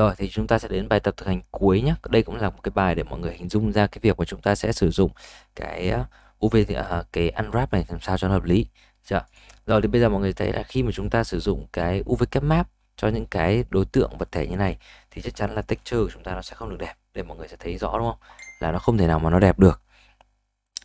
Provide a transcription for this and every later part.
Rồi thì chúng ta sẽ đến bài tập thực hành cuối nhé. Đây cũng là một cái bài để mọi người hình dung ra cái việc mà chúng ta sẽ sử dụng cái ờ, UV uh, ờ, cái unwrap này làm sao cho nó hợp lý. Chưa? Rồi thì bây giờ mọi người thấy là khi mà chúng ta sử dụng cái UV cap map cho những cái đối tượng vật thể như này thì chắc chắn là texture của chúng ta nó sẽ không được đẹp. Để mọi người sẽ thấy rõ đúng không? Là nó không thể nào mà nó đẹp được.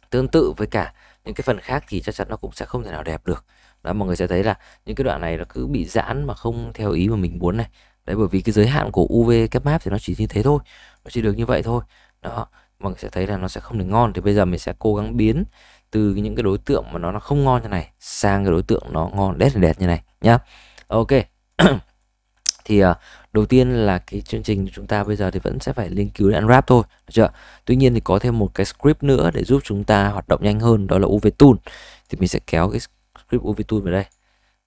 Tương tự với cả những cái phần khác thì chắc chắn nó cũng sẽ không thể nào đẹp được. Đó mọi người sẽ thấy là những cái đoạn này nó cứ bị giãn mà không theo ý mà mình muốn này đấy bởi vì cái giới hạn của UV kép map thì nó chỉ như thế thôi. Nó chỉ được như vậy thôi. Đó mọi người sẽ thấy là nó sẽ không được ngon. Thì bây giờ mình sẽ cố gắng biến từ những cái đối tượng mà nó nó không ngon như này sang cái đối tượng nó ngon đét đẹp như này nhá. Ok. Thì uh, đầu tiên là cái chương trình của chúng ta bây giờ thì vẫn sẽ phải nghiên cứu để unwrap thôi được chưa? Tuy nhiên thì có thêm một cái script nữa để giúp chúng ta hoạt động nhanh hơn đó là UV tool. Thì mình sẽ kéo cái script UV tool vào đây.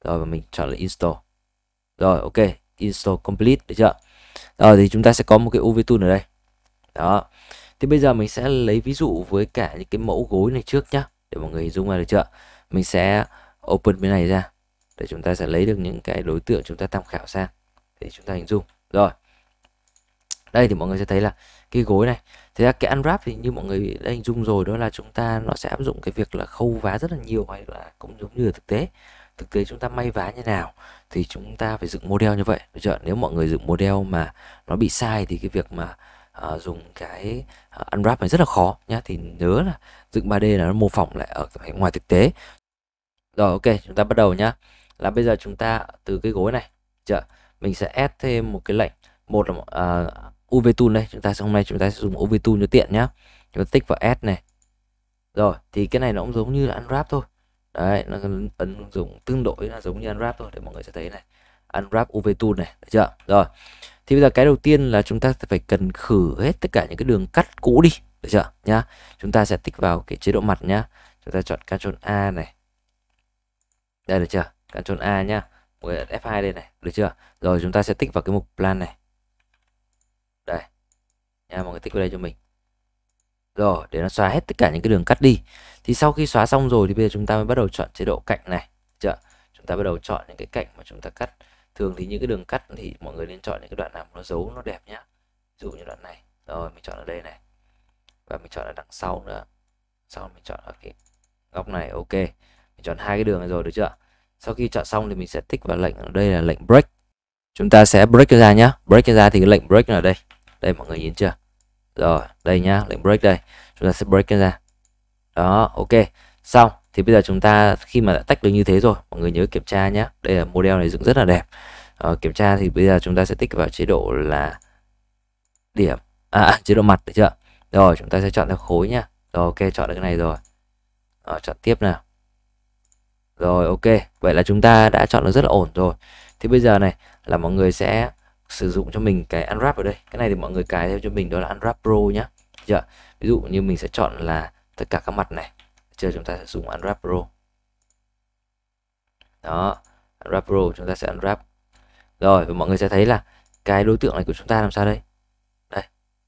Rồi và mình chọn là install. Rồi ok install complete được chưa? Rồi thì chúng ta sẽ có một cái UV tool ở đây. Đó. Thì bây giờ mình sẽ lấy ví dụ với cả những cái mẫu gối này trước nhá, để mọi người hình dung ra được chưa? Mình sẽ open bên này ra, để chúng ta sẽ lấy được những cái đối tượng chúng ta tham khảo sang, để chúng ta hình dung. Rồi. Đây thì mọi người sẽ thấy là cái gối này thế ra cái unwrap thì như mọi người đã hình dung rồi, đó là chúng ta, nó sẽ áp dụng cái việc là khâu vá rất là nhiều, hay là cũng giống như là thực tế thực tế chúng ta may vá như nào thì chúng ta phải dựng model như vậy. Được chưa? nếu mọi người dựng model mà nó bị sai thì cái việc mà uh, dùng cái uh, unwrap này rất là khó nhá. Thì nhớ là dựng 3D là nó mô phỏng lại ở ngoài thực tế. Rồi ok chúng ta bắt đầu nhá. Là bây giờ chúng ta từ cái gối này chưa? Mình sẽ add thêm một cái lệnh. Một là ờ, uh, UV tool đây. Chúng ta hôm nay chúng ta sẽ dùng UV tool cho tiện nhá. Chúng ta tích vào add này. Rồi thì cái này nó cũng giống như là unwrap thôi đấy, nó ấn dụng tương đối là giống như unwrap thôi, để mọi người sẽ thấy này. Unwrap UV tool này được chưa? Rồi. Thì bây giờ cái đầu tiên là chúng ta phải cần khử hết tất cả những cái đường cắt cũ đi được chưa? Nhá. Chúng ta sẽ tích vào cái chế độ mặt nhá. Chúng ta chọn Ctrl A này. Đây được chưa? Ctrl A nhá. F2 đây này, được chưa? Rồi, chúng ta sẽ tích vào cái mục plan này. Đây. Nha mọi người tích vào đây cho mình rồi, để nó xóa hết tất cả những cái đường cắt đi. Thì sau khi xóa xong rồi thì bây giờ chúng ta mới bắt đầu chọn chế độ cạnh này. Chưa? Chúng ta bắt đầu chọn những cái cạnh mà chúng ta cắt. Thường thì những cái đường cắt thì mọi người nên chọn những cái đoạn nào nó giấu, nó đẹp nhá. Ví dụ như đoạn này. Rồi, mình chọn ở đây này. Và mình chọn ở đằng sau nữa. Sau mình chọn ở cái góc này, ok. Mình chọn hai cái đường này rồi, được chưa? Sau khi chọn xong thì mình sẽ tích vào lệnh ở đây là lệnh break. Chúng ta sẽ break ra nhá. Break ra thì cái lệnh break ở đây. Đây, mọi người nhìn chưa? Rồi đây nhá lệnh break đây. Chúng ta sẽ break ra. Đó ok. Xong thì bây giờ chúng ta khi mà đã tách được như thế rồi mọi người nhớ kiểm tra nhé đây là model này dựng rất là đẹp. À, kiểm tra thì bây giờ chúng ta sẽ tích vào chế độ là điểm. À, chế độ mặt được chưa? Rồi chúng ta sẽ chọn theo khối nhá. Rồi ok chọn được cái này rồi. À, chọn tiếp nào. Rồi ok. Vậy là chúng ta đã chọn được rất là ổn rồi. Thì bây giờ này là mọi người sẽ sử dụng cho mình cái unwrap ở đây. Cái này thì mọi người cài theo cho mình đó là unwrap pro nhá. Chưa ví dụ như mình sẽ chọn là tất cả các mặt này. Chưa chúng ta sẽ dùng unwrap pro. Đó, unwrap pro chúng ta sẽ unwrap. Rồi, và mọi người sẽ thấy là cái đối tượng này của chúng ta làm sao đây? Đây,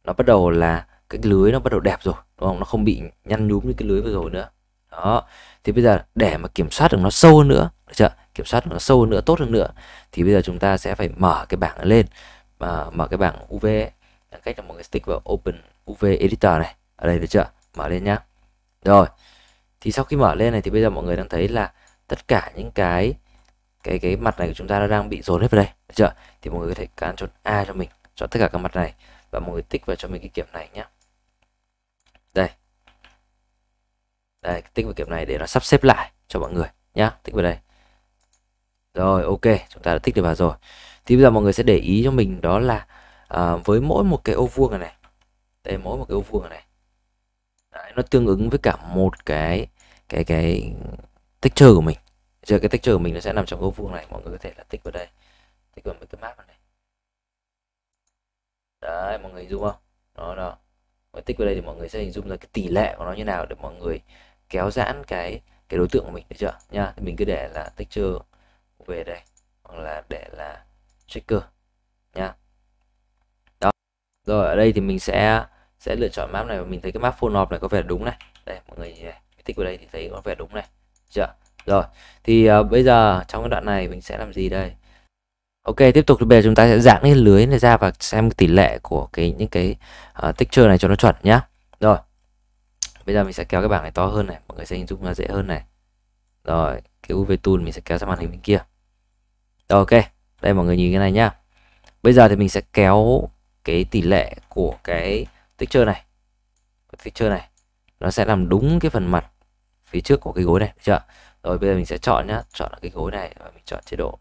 nó bắt đầu là cái lưới nó bắt đầu đẹp rồi, đúng không? Nó không bị nhăn nhúm như cái lưới vừa rồi nữa. Đó, thì bây giờ để mà kiểm soát được nó sâu hơn nữa. Được chưa? Kiểm soát nó sâu hơn nữa, tốt hơn nữa, thì bây giờ chúng ta sẽ phải mở cái bảng lên. Và mở cái bảng UV ấy. cách là một cái stick vào open UV editor này. Ở đây được chưa? Mở lên nhá. Rồi, thì sau khi mở lên này thì bây giờ mọi người đang thấy là tất cả những cái cái cái mặt này của chúng ta nó đang bị dồn hết vào đây, được chưa? Thì mọi người có thể can chọn A cho mình, chọn tất cả các mặt này. Và mọi người tích vào cho mình cái kiểm này nhé đây. Đây tích vào kiểm này để nó sắp xếp lại cho mọi người nhá. Tích vào đây rồi ok chúng ta đã tích được vào rồi. Thì bây giờ mọi người sẽ để ý cho mình đó là à, với mỗi một cái ô vuông này này. Đây mỗi một cái ô vuông này Đấy, nó tương ứng với cả một cái cái cái texture của mình. Giờ cái texture của mình nó sẽ nằm trong ô vuông này mọi người có thể là tích vào đây. Tích vào cái map này đấy mọi người zoom dung không? Đó đó. Mọi tích vào đây thì mọi người sẽ hình dung ra cái tỷ lệ của nó như nào để mọi người kéo giãn cái cái đối tượng của mình được chưa? Nha thì mình cứ để là texture về đây hoặc là để là trigger nha đó rồi ở đây thì mình sẽ sẽ lựa chọn map này và mình thấy cái map phone off này có vẻ đúng này đây mọi người nhìn tích vào đây thì thấy có vẻ đúng này chưa rồi thì uh, bây giờ trong cái đoạn này mình sẽ làm gì đây Ok, tiếp tục thì bây giờ chúng ta sẽ giãn cái lưới này ra và xem tỷ lệ của cái những cái uh, texture này cho nó chuẩn nhá. Rồi. Bây giờ mình sẽ kéo cái bảng này to hơn này, mọi người sẽ hình dung là dễ hơn này. Rồi, cái UV tool mình sẽ kéo sang màn hình bên kia. Ok, đây mọi người nhìn cái này nhá. Bây giờ thì mình sẽ kéo cái tỷ lệ của cái texture này. Cái texture này nó sẽ làm đúng cái phần mặt phía trước của cái gối này, được chưa? Rồi bây giờ mình sẽ chọn nhá, chọn cái gối này và mình chọn chế độ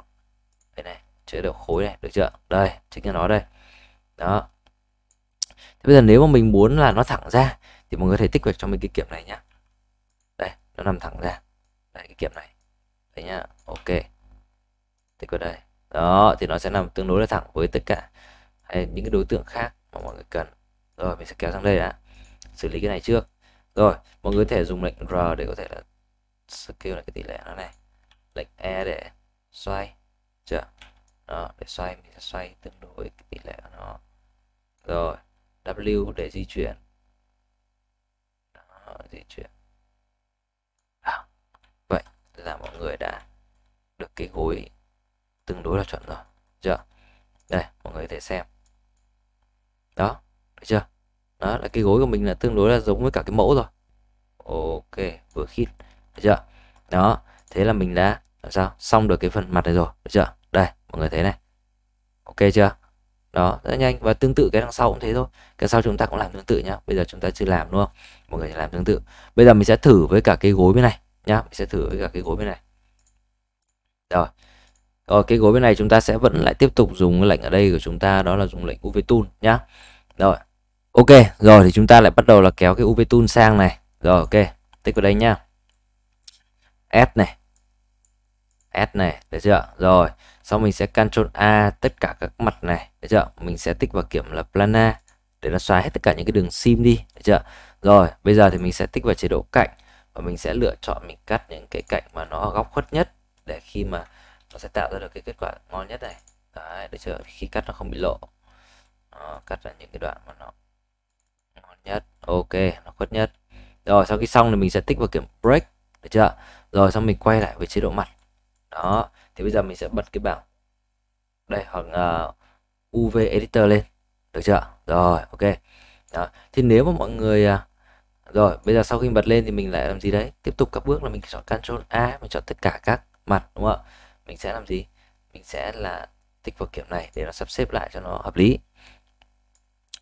đây này chế độ khối này được chưa? Đây chính là nó đây. Đó. Thế bây giờ nếu mà mình muốn là nó thẳng ra thì mọi người thể tích vào cho mình cái kiểm này nhá. Đây nó nằm thẳng ra. Đây cái kiểm này. Đấy nhá ok tích vào đây đó thì nó sẽ nằm tương đối là thẳng với tất cả hay những cái đối tượng khác mà mọi người cần. Rồi mình sẽ kéo sang đây đã. Xử lý cái này trước. Rồi mọi người có thể dùng lệnh r để có thể là scale lại cái tỷ lệ nó này. Lệnh e để xoay chưa? Đó để xoay mình sẽ xoay tương đối cái tỷ lệ của nó. Rồi W để di chuyển. Đó, di chuyển. Đó. vậy là mọi người đã được cái gối tương đối là chuẩn rồi, chưa? Đây, mọi người có thể xem. Đó, được chưa? Đó, là cái gối của mình là tương đối là giống với cả cái mẫu rồi. Ok, vừa khít, được chưa? Đó, thế là mình đã, làm sao? Xong được cái phần mặt này rồi, được chưa? Đây, mọi người thấy này. Ok chưa? Đó, rất nhanh và tương tự cái đằng sau cũng thế thôi. Cái sau chúng ta cũng làm tương tự nhá. Bây giờ chúng ta chưa làm, đúng không? Mọi người làm tương tự. Bây giờ mình sẽ thử với cả cái gối bên này nhá. Mình sẽ thử với cả cái gối bên này. Rồi rồi cái gối bên này chúng ta sẽ vẫn lại tiếp tục dùng lệnh ở đây của chúng ta, đó là dùng lệnh UV tool nhá. Rồi, ok, rồi thì chúng ta lại bắt đầu là kéo cái UV tool sang này. Rồi, ok, tích vào đây nhá. S này. S này, được chưa? Rồi, sau mình sẽ Ctrl A tất cả các mặt này, được chưa? Mình sẽ tích vào kiểm là planar để nó xóa hết tất cả những cái đường sim đi, được chưa? Rồi, bây giờ thì mình sẽ tích vào chế độ cạnh và mình sẽ lựa chọn mình cắt những cái cạnh mà nó ở góc khuất nhất để khi mà nó sẽ tạo ra được cái kết quả ngon nhất này. Đấy được chưa? Khi cắt nó không bị lộ. Đó, cắt ra những cái đoạn mà nó ngon nhất. Ok nó khuất nhất. Rồi sau khi xong thì mình sẽ tích vào kiểm break. Được chưa? Rồi xong mình quay lại với chế độ mặt. Đó thì bây giờ mình sẽ bật cái bảng. Đây hoặc ờ, uh, UV editor lên. Được chưa? Rồi ok. Đó. thì nếu mà mọi người uh, rồi bây giờ sau khi bật lên thì mình lại làm gì đấy? Tiếp tục các bước là mình chọn Ctrl A mình chọn tất cả các mặt đúng không ạ? Mình sẽ làm gì? Mình sẽ là tích vào kiểm này để nó sắp xếp lại cho nó hợp lý.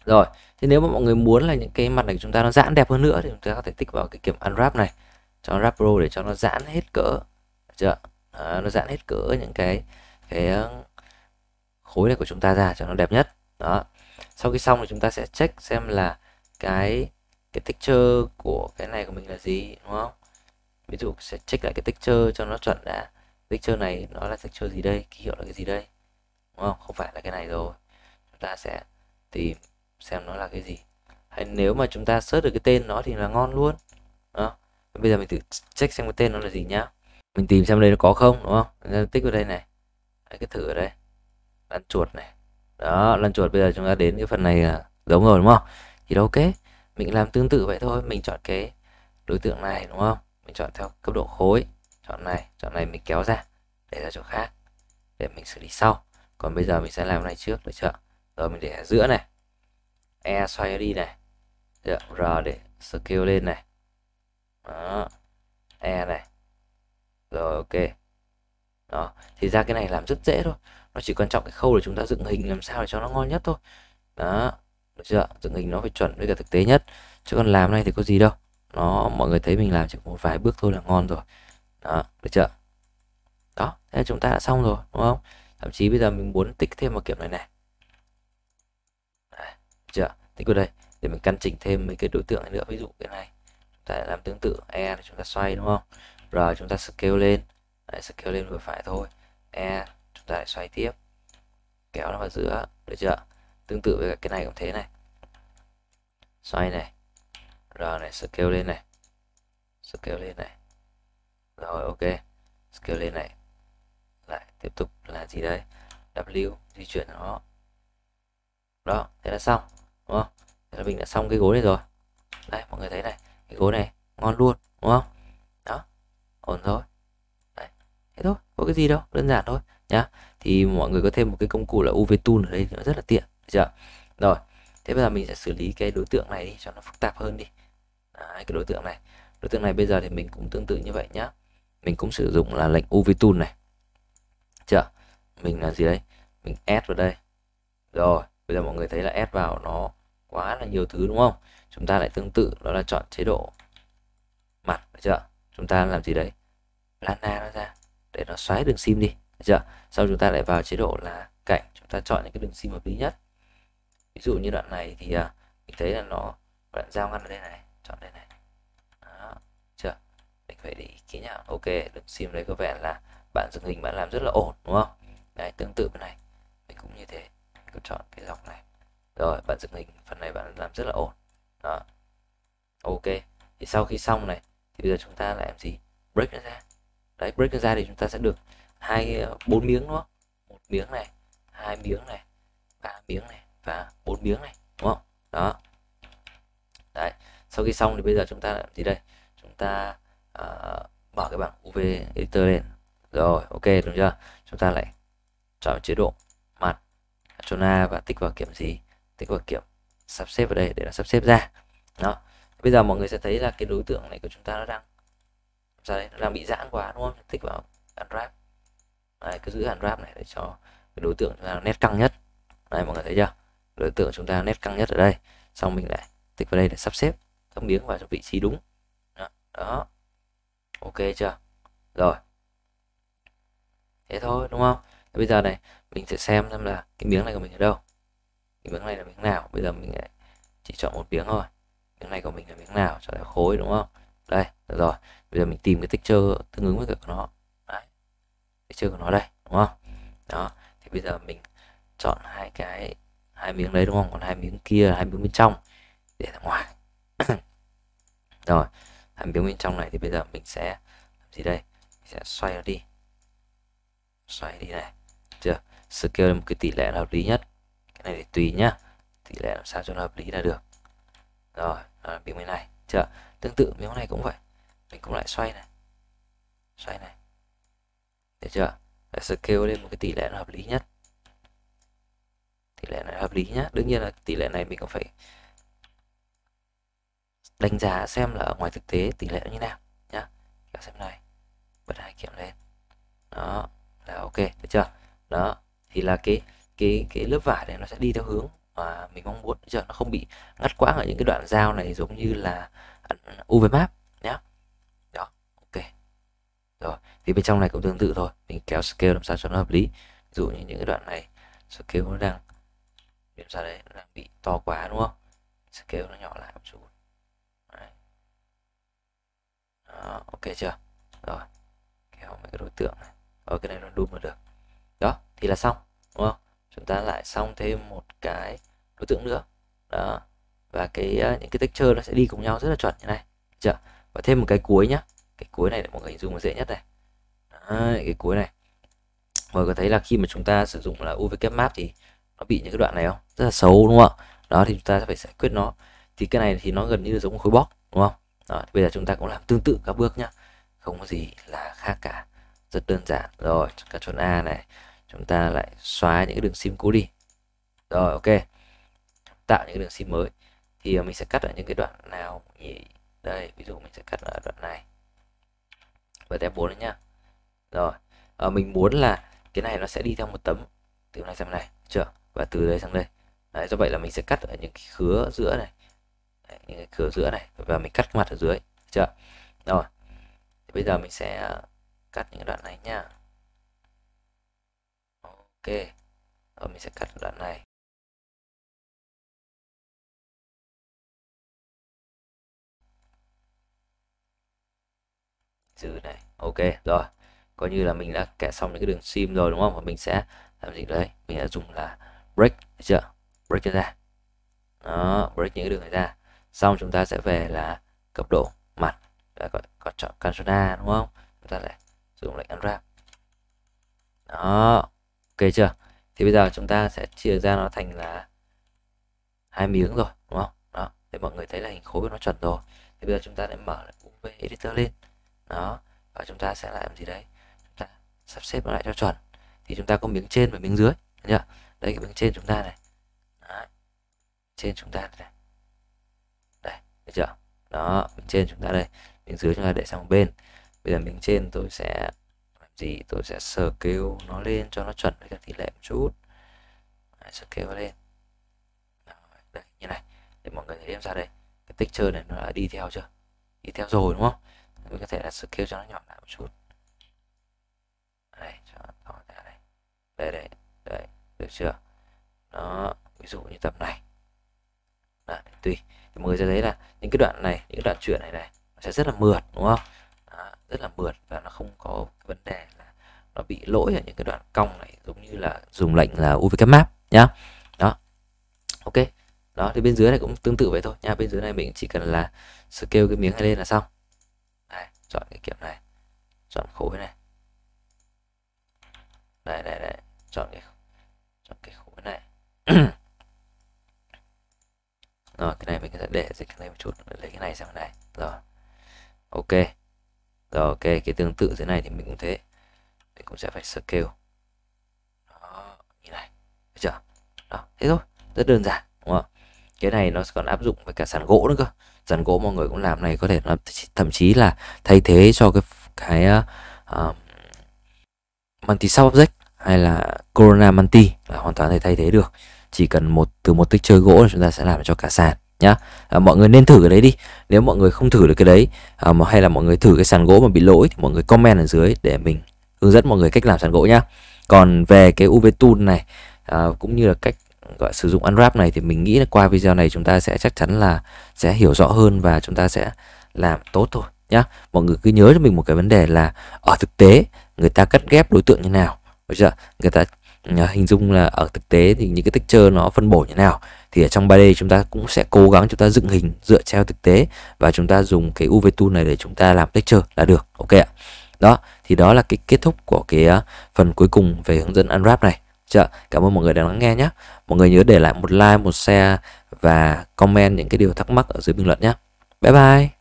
Rồi thì nếu mà mọi người muốn là những cái mặt này của chúng ta nó giãn đẹp hơn nữa thì chúng ta có thể tích vào cái kiểm unwrap này. Cho unwrap pro để cho nó giãn hết cỡ được chưa? À, nó giãn hết cỡ những cái cái ờ, khối này của chúng ta ra cho nó đẹp nhất. Đó. Sau khi xong thì chúng ta sẽ check xem là cái cái texture của cái này của mình là gì đúng không? Ví dụ sẽ check lại cái texture cho nó chuẩn đã texture này nó là texture gì đây? Ký hiệu là cái gì đây? Đúng không? Không phải là cái này rồi. Chúng ta sẽ tìm xem nó là cái gì. Hay nếu mà chúng ta search được cái tên nó thì là ngon luôn. Đó bây giờ mình thử check xem cái tên nó là gì nhá. Mình tìm xem đây nó có không đúng không? Tích vào đây này. Đấy, cái thử ở đây. Lăn chuột này. Đó lăn chuột. Bây giờ chúng ta đến cái phần này là giống rồi đúng không? Thì đâu ok. Mình làm tương tự vậy thôi. Mình chọn cái đối tượng này đúng không? Mình chọn theo cấp độ khối chọn này chọn này mình kéo ra, để ra chỗ khác, để mình xử lý sau. Còn bây giờ mình sẽ làm này trước, được chưa? Rồi mình để ở giữa này. E xoay đi này. Được, r để scale lên này. Đó. E này. Rồi, ok. Đó. Thì ra cái này làm rất dễ thôi. Nó chỉ quan trọng cái khâu là chúng ta dựng hình, làm sao để cho nó ngon nhất thôi. Đó. Được chưa? Dựng hình nó phải chuẩn với cả thực tế nhất. Chứ còn làm này thì có gì đâu. Nó mọi người thấy mình làm chỉ một vài bước thôi là ngon rồi đó được chưa? Đó thế là chúng ta đã xong rồi đúng không? Thậm chí bây giờ mình muốn tích thêm một kiểu này này. Đấy, được chưa? Tích vào đây để mình căn chỉnh thêm mấy cái đối tượng này nữa. Ví dụ cái này chúng ta làm tương tự e để chúng ta xoay đúng không? R chúng ta scale lên. Đấy, scale lên vừa phải thôi. E chúng ta lại xoay tiếp. Kéo nó vào giữa được chưa? Tương tự với cái này cũng thế này. Xoay này r này scale lên này. Scale lên này rồi ok. Scale lên này. Lại tiếp tục là gì đây? W di chuyển nó. Đó thế là xong đúng không? Thế là mình đã xong cái gối này rồi. Đây mọi người thấy này cái gối này ngon luôn đúng không? Đó ổn thôi. Đấy thế thôi có cái gì đâu đơn giản thôi nhá. Thì mọi người có thêm một cái công cụ là UV tool ở đây nó rất là tiện được chưa? Rồi thế bây giờ mình sẽ xử lý cái đối tượng này đi cho nó phức tạp hơn đi. Đấy, cái đối tượng này. Đối tượng này bây giờ thì mình cũng tương tự như vậy nhá mình cũng sử dụng là lệnh UV tool này. Chưa? Mình là gì đây? Mình add vào đây. Rồi, bây giờ mọi người thấy là add vào nó quá là nhiều thứ đúng không? Chúng ta lại tương tự, đó là chọn chế độ mặt chưa? Chúng ta làm gì đấy lana nó ra, để nó xoáy đường sim đi chưa? Sau chúng ta lại vào chế độ là cạnh chúng ta chọn những cái đường sim hợp lý nhất. Ví dụ như đoạn này thì à, mình thấy là nó đoạn giao ngăn ở đây này, chọn đây này phải để ý kỹ nhá. Ok, được, sim đấy có vẻ là bạn dựng hình bạn làm rất là ổn, đúng không? Đấy, tương tự bên này. Mình cũng như thế. Mình chọn cái dọc này. Rồi, bạn dựng hình, phần này bạn làm rất là ổn. Đó. Ok. Thì sau khi xong này, thì bây giờ chúng ta làm gì? Break nó ra. Đấy, break nó ra thì chúng ta sẽ được hai ờ, bốn miếng, đúng không? Một miếng này, hai miếng này, ba miếng này và bốn miếng này, đúng không? Đó. Đấy. Sau khi xong thì bây giờ chúng ta làm gì đây? Chúng ta uh, mở cái bảng UV editor lên. Rồi ok đúng chưa? Chúng ta lại chọn chế độ mặt chọn A và tích vào kiểm gì? Tích vào kiểm sắp xếp vào đây để nó sắp xếp ra. Đó. Bây giờ mọi người sẽ thấy là cái đối tượng này của chúng ta nó đang ra đây nó đang bị giãn quá đúng không? Tích vào unwrap. Đấy, cứ giữ unwrap này để cho cái đối tượng chúng ta nét căng nhất. Này mọi người thấy chưa? Đối tượng chúng ta nét căng nhất ở đây. Xong mình lại tích vào đây để sắp xếp các miếng vào trong vị trí đúng. Đó, đó ok chưa? Rồi. Thế thôi, đúng không? Bây giờ này, mình sẽ xem xem là cái miếng này của mình ở đâu. Cái miếng này là miếng nào? Bây giờ mình lại chỉ chọn một miếng thôi. Miếng này của mình là miếng nào? Cho nó khối, đúng không? Đây, được rồi. Bây giờ mình tìm cái texture tương ứng với của nó. Đấy. Texture của nó đây, đúng không? Đó. Thì bây giờ mình chọn hai cái, hai miếng đấy, đúng không? Còn hai miếng kia hai miếng bên trong. Để ra ngoài. Rồi hàm biếu bên trong này thì bây giờ mình sẽ làm gì đây? Mình sẽ xoay nó đi. Xoay đi này. Chưa? Scale một cái tỷ lệ hợp lý nhất. Cái này thì tùy nhá. Tỷ lệ làm sao cho nó hợp lý là được. Rồi, đó miếng bên này. Chưa? Tương tự miếng này cũng vậy. Mình cũng lại xoay này. Xoay này. Được chưa? Để scale lên một cái tỷ lệ nó hợp lý nhất. Tỷ lệ này hợp lý nhá. Đương nhiên là tỷ lệ này mình cũng phải đánh giá xem là ở ngoài thực tế tỷ lệ như nào, nhá. Kéo xem này, bật hai kiểm lên. Đó, là ok, được chưa? Đó, thì là cái cái cái lớp vải này nó sẽ đi theo hướng mà mình mong muốn chưa? Nó không bị ngắt quãng ở những cái đoạn dao này giống như là ừ, UV map nhá. Đó, ok. Rồi, thì bên trong này cũng tương tự thôi. Mình kéo scale làm sao cho nó hợp lý. Ví dụ như những cái đoạn này, scale nó đang, điểm sao đấy nó đang bị to quá, đúng không? Scale nó nhỏ lại một chút đấy. Đó, ok chưa? Rồi kéo mấy cái đối tượng này. Ở cái này nó đun mà được. Đó thì là xong đúng không? Chúng ta lại xong thêm một cái đối tượng nữa. Đó và cái ờ, những cái texture nó sẽ đi cùng nhau rất là chuẩn như này. Chưa? Và thêm một cái cuối nhá. Cái cuối này để mọi người dùng dễ nhất này. Đấy, cái cuối này. Mọi người có thấy là khi mà chúng ta sử dụng là UV kép map thì nó bị những cái đoạn này không? Rất là xấu đúng không đó thì chúng ta sẽ phải giải quyết nó. Thì cái này thì nó gần như là giống một khối bóc đúng không? Rồi bây giờ chúng ta cũng làm tương tự các bước nhá. Không có gì là khác cả. Rất đơn giản. Rồi các chọn A này. Chúng ta lại xóa những cái đường sim cũ đi. Rồi ok. Tạo những cái đường sim mới. Thì à, mình sẽ cắt ở những cái đoạn nào nhỉ? Đây ví dụ mình sẽ cắt ở đoạn này. Và tab 4 đấy nhá. Rồi à, mình muốn là cái này nó sẽ đi theo một tấm. Từ này sang này. Chưa? Và từ đây sang đây. Đấy, do vậy là mình sẽ cắt ở những cái khứa giữa này đấy, những cái cửa giữa này và mình cắt mặt ở dưới chưa? Rồi thì bây giờ mình sẽ ờ, cắt những đoạn này nha. ok rồi mình sẽ cắt đoạn này. Giữ này ok rồi. Coi như là mình đã kẻ xong những cái đường sim rồi đúng không? Và mình sẽ làm gì đấy mình sẽ dùng là break được chưa? Break ra. Đó break những cái đường này ra xong chúng ta sẽ về là cấp độ mặt là có, có chọn Ctrl A đúng không? Chúng ta lại dùng lệnh unwrap đó ok chưa? Thì bây giờ chúng ta sẽ chia ra nó thành là hai miếng rồi đúng không? Đó để mọi người thấy là hình khối của nó chuẩn rồi. Thì bây giờ chúng ta lại mở lại UV editor lên. Đó và chúng ta sẽ làm gì đấy? Chúng ta sắp xếp nó lại cho chuẩn. Thì chúng ta có miếng trên và miếng dưới nhá đây cái miếng trên chúng ta này. Đấy. trên chúng ta này được chưa? Đó bên trên chúng ta đây. Bên dưới chúng ta để sang một bên. Bây giờ mình trên tôi sẽ làm gì? Tôi sẽ sờ kêu nó lên cho nó chuẩn với các tỷ lệ một chút. Đấy, scale lên. Đây như này. Để mọi người thấy em ra đây. Cái texture này nó đã đi theo chưa? Đi theo rồi đúng không? Mình có thể là scale cho nó nhỏ lại một chút. Đây cho nó ra đây. Đây đây đây. Được chưa? Đó ví dụ như tập này. Đấy, tùy mọi người sẽ thấy là những cái đoạn này những cái đoạn chuyển này này nó sẽ rất là mượt đúng không? À, rất là mượt và nó không có vấn đề là nó bị lỗi ở những cái đoạn cong này giống như là dùng lệnh là UV map nhá. Đó. Ok. Đó thì bên dưới này cũng tương tự vậy thôi nha bên dưới này mình chỉ cần là scale cái miếng này lên là xong. Đây, chọn cái kiểu này chọn khối này. Đây đây đây chọn cái chọn cái khối này rồi cái này mình sẽ để dịch cái này một chút lấy cái này sang này. Rồi. Ok. Rồi ok cái tương tự thế này thì mình cũng thế. Mình cũng sẽ phải scale. Đó như này. Được chưa? Đó thế thôi. Rất đơn giản đúng không? Cái này nó còn áp dụng với cả sàn gỗ nữa cơ. Sàn gỗ mọi người cũng làm này có thể là thậm chí là thay thế cho cái cái ờ, uh, multi subject hay là corona multi là hoàn toàn thể thay thế được. Chỉ cần một từ một tích chơi gỗ là chúng ta sẽ làm cho cả sàn nhá. À, mọi người nên thử cái đấy đi. Nếu mọi người không thử được cái đấy à, hay là mọi người thử cái sàn gỗ mà bị lỗi thì mọi người comment ở dưới để mình hướng dẫn mọi người cách làm sàn gỗ nhá. Còn về cái UV tool này à, cũng như là cách gọi sử dụng unwrap này thì mình nghĩ là qua video này chúng ta sẽ chắc chắn là sẽ hiểu rõ hơn và chúng ta sẽ làm tốt thôi nhá. Mọi người cứ nhớ cho mình một cái vấn đề là ở thực tế người ta cắt ghép đối tượng như nào? Bây giờ người ta à, hình dung là ở thực tế thì những cái texture nó phân bổ như nào? Thì ở trong 3D chúng ta cũng sẽ cố gắng chúng ta dựng hình dựa theo thực tế và chúng ta dùng cái UV tool này để chúng ta làm texture là được ok ạ đó thì đó là cái kết thúc của cái ờ, phần cuối cùng về hướng dẫn unwrap này Chợ, cảm ơn mọi người đã lắng nghe nhé. Mọi người nhớ để lại một like, một share và comment những cái điều thắc mắc ở dưới bình luận nhé. Bye bye.